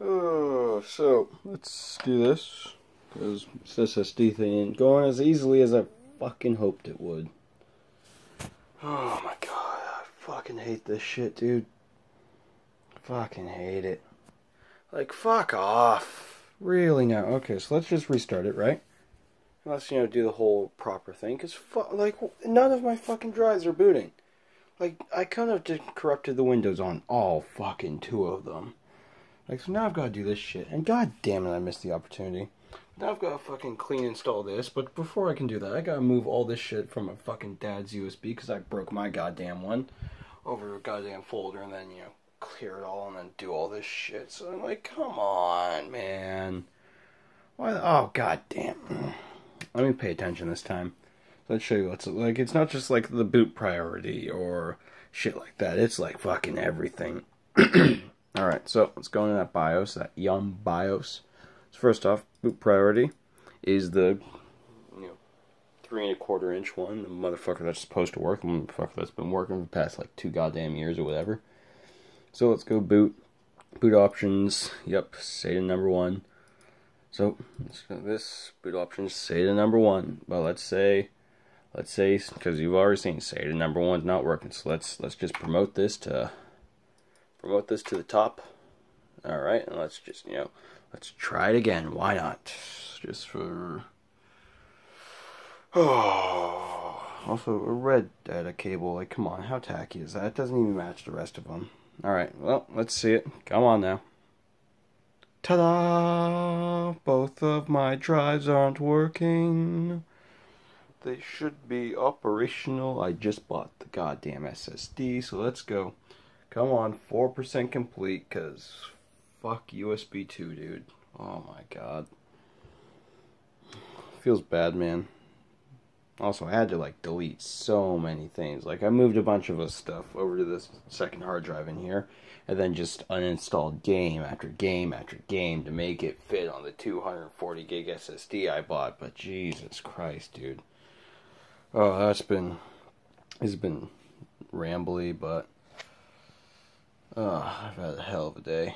Oh, so let's do this because this SSD thing ain't going as easily as I fucking hoped it would. Oh my god, I fucking hate this shit, dude. Fucking hate it. Like, fuck off. Really now? Okay, so let's just restart it, right? Let's, you know, do the whole proper thing, because, like, none of my fucking drives are booting. Like, I kind of just corrupted the windows on all fucking two of them. Like, so now I've got to do this shit. And god damn it, I missed the opportunity. Now I've got to fucking clean install this, but before I can do that, I gotta move all this shit from my fucking dad's USB, because I broke my goddamn one, over a goddamn folder, and then, you know, clear it all, and then do all this shit. So I'm like, come on, man. Why, oh, god damn. Let me pay attention this time. Let's show you what's like. It's not just like the boot priority or shit like that. It's like fucking everything. Alright, so let's go into that BIOS, that Yum BIOS. So first off, boot priority is the you know three and a quarter inch one, the motherfucker that's supposed to work, the motherfucker that's been working for the past like two goddamn years or whatever. So let's go boot. Boot options, yep, SATA number one. So let's go this boot options SATA number one. Well let's say let's say because you've already seen SATA number one's not working, so let's let's just promote this to promote this to the top. Alright, and let's just you know Let's try it again. Why not? Just for. Oh. Also, a red uh, data cable. Like, come on, how tacky is that? It doesn't even match the rest of them. Alright, well, let's see it. Come on now. Ta da! Both of my drives aren't working. They should be operational. I just bought the goddamn SSD, so let's go. Come on, 4% complete, because fuck USB 2, dude. Oh my god. Feels bad, man. Also, I had to like delete so many things. Like, I moved a bunch of this stuff over to this second hard drive in here, and then just uninstalled game after game after game to make it fit on the 240 gig SSD I bought. But Jesus Christ, dude. Oh, that's been. It's been rambly, but. Oh, I've had a hell of a day.